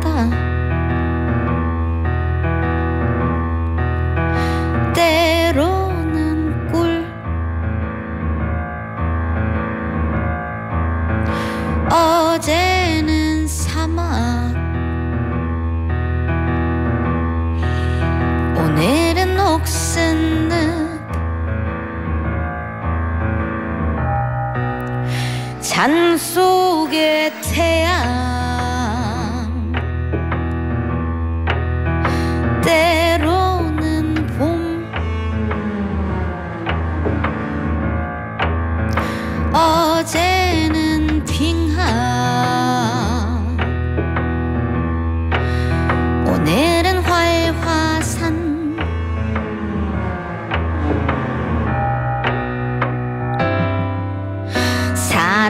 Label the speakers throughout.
Speaker 1: 하다. 때로는 꿀. 어제는 사막. 오늘은 녹슨 늪잔 속에 태양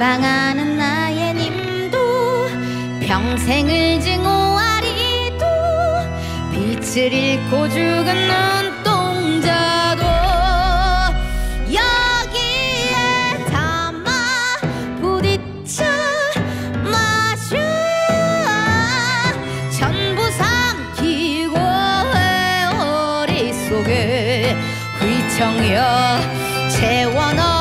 Speaker 1: 사랑하는 나의 님도 평생을 증오하리도 빛을 잃고 죽은 눈동자도 여기에 담아 부딪혀 마셔 전부 삼키고 회오리 속에 휘청여 채워넣어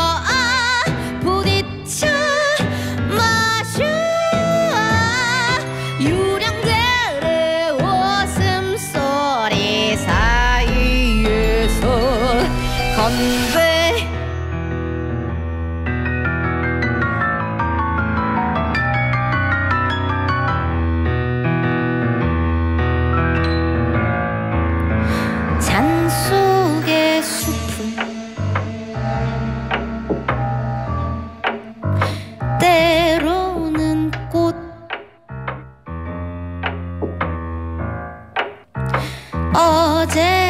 Speaker 1: 건배 잔 속의 숲은 때로는 꽃. 어제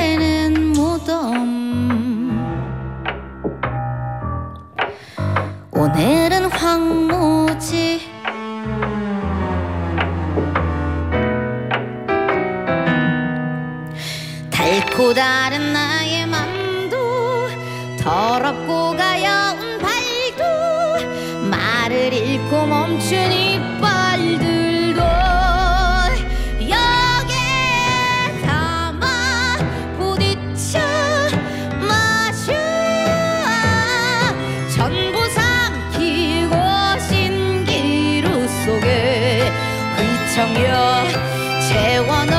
Speaker 1: 다른 나의 맘도 더럽고 가여운 발도 말을 잃고 멈춘 이빨들도 여기에 담아 부딪혀 마셔 전부 삼키고 신기루 속에 휘청여 채워넣